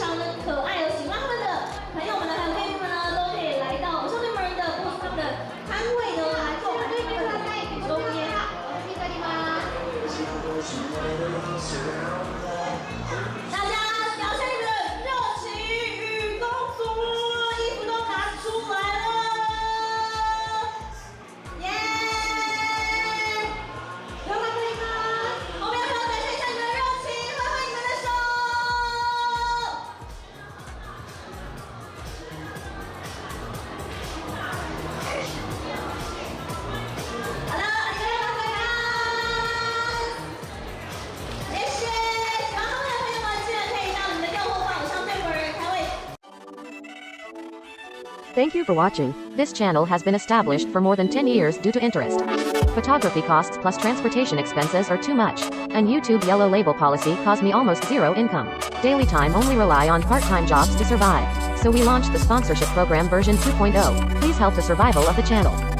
非常的可爱有喜欢他们的朋友们呢还有妹妹们呢都可以来到我们兄弟们的公司他们的摊位呢来做我们妹妹们的代理作业我 Thank you for watching. This channel has been established for more than 10 years due to interest. Photography costs plus transportation expenses are too much. And YouTube yellow label policy caused me almost zero income. Daily time only rely on part-time jobs to survive. So we launched the sponsorship program version 2.0. Please help the survival of the channel.